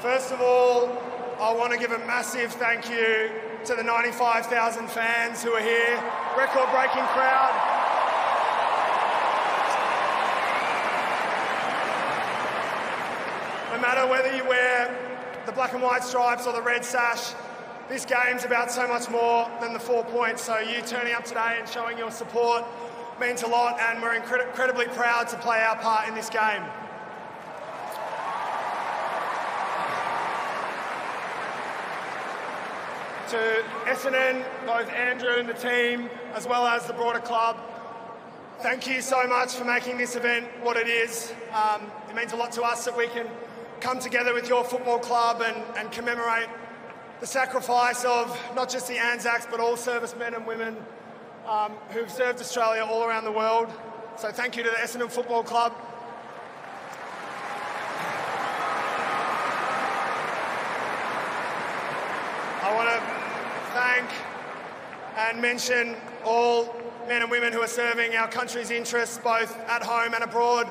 First of all, I want to give a massive thank you to the 95,000 fans who are here. Record breaking crowd. No matter whether you wear the black and white stripes or the red sash, this game's about so much more than the four points. So you turning up today and showing your support means a lot, and we're incred- incredibly proud to play our part in this game. To Essendon, both Andrew and the team, as well as the broader club, thank you so much for making this event what it is. Um, it means a lot to us that we can come together with your football club and, and commemorate the sacrifice of not just the Anzacs but all servicemen and women um, who've served Australia all around the world. So thank you to the Essendon Football Club. I want to and mention all men and women who are serving our country's interests both at home and abroad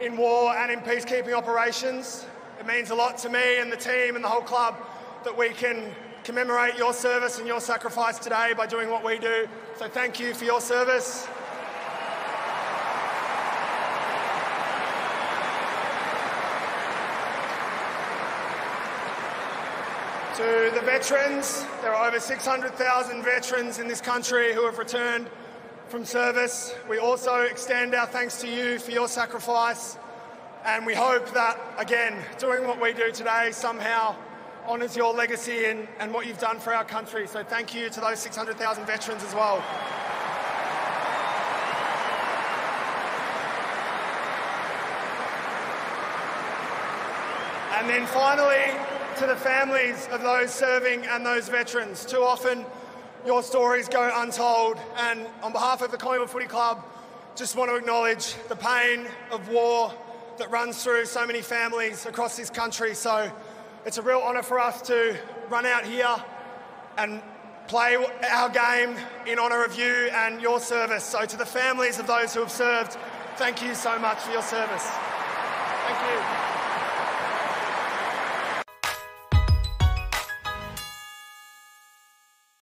in war and in peacekeeping operations. It means a lot to me and the team and the whole club that we can commemorate your service and your sacrifice today by doing what we do. So thank you for your service. To the veterans, there are over 600,000 veterans in this country who have returned from service. We also extend our thanks to you for your sacrifice, and we hope that, again, doing what we do today somehow honours your legacy and, and what you've done for our country. So thank you to those 600,000 veterans as well. And then finally, to the families of those serving and those veterans. Too often, your stories go untold. And on behalf of the Collingwood Footy Club, just want to acknowledge the pain of war that runs through so many families across this country. So it's a real honour for us to run out here and play our game in honour of you and your service. So to the families of those who have served, thank you so much for your service. Thank you.